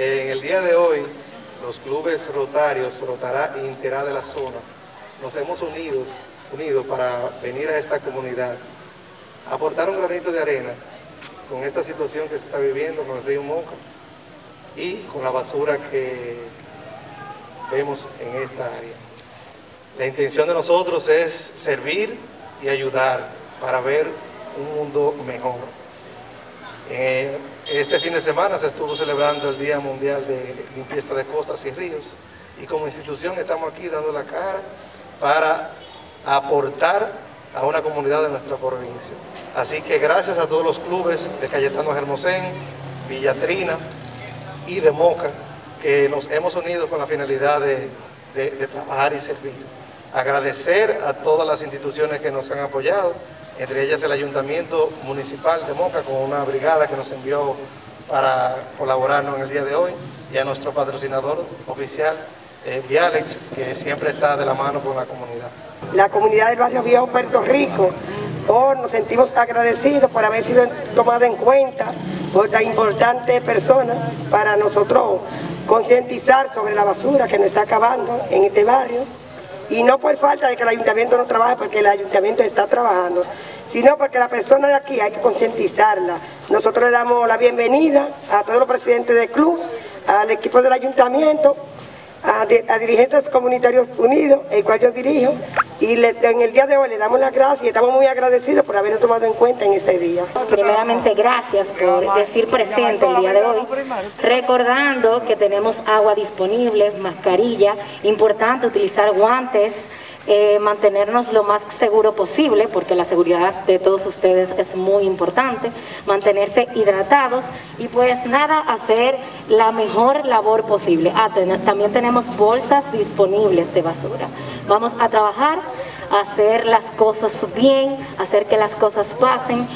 En el día de hoy, los clubes rotarios, Rotará e Interá de la zona, nos hemos unido, unido para venir a esta comunidad, aportar un granito de arena con esta situación que se está viviendo con el río Moca y con la basura que vemos en esta área. La intención de nosotros es servir y ayudar para ver un mundo mejor. Eh, este fin de semana se estuvo celebrando el Día Mundial de Limpieza de Costas y Ríos y como institución estamos aquí dando la cara para aportar a una comunidad de nuestra provincia. Así que gracias a todos los clubes de Cayetano Hermosén, Villatrina y de Moca, que nos hemos unido con la finalidad de trabajar y servir. Agradecer a todas las instituciones que nos han apoyado, entre ellas el Ayuntamiento Municipal de Moca con una brigada que nos envió para colaborarnos en el día de hoy y a nuestro patrocinador oficial, eh, Vialex, que siempre está de la mano con la comunidad. La comunidad del barrio Viejo Puerto Rico, oh, nos sentimos agradecidos por haber sido tomado en cuenta por la importante persona para nosotros concientizar sobre la basura que nos está acabando en este barrio y no por falta de que el ayuntamiento no trabaje, porque el ayuntamiento está trabajando, sino porque la persona de aquí hay que concientizarla. Nosotros le damos la bienvenida a todos los presidentes del club, al equipo del ayuntamiento, a, dirigentes comunitarios unidos, el cual yo dirijo, y en el día de hoy le damos las gracias y estamos muy agradecidos por habernos tomado en cuenta en este día. Primeramente, gracias por decir presente el día de hoy, recordando que tenemos agua disponible, mascarilla, importante utilizar guantes, eh, mantenernos lo más seguro posible, porque la seguridad de todos ustedes es muy importante, mantenerse hidratados y pues nada, hacer la mejor labor posible. Ah, también tenemos bolsas disponibles de basura. Vamos a trabajar, a hacer las cosas bien, hacer que las cosas pasen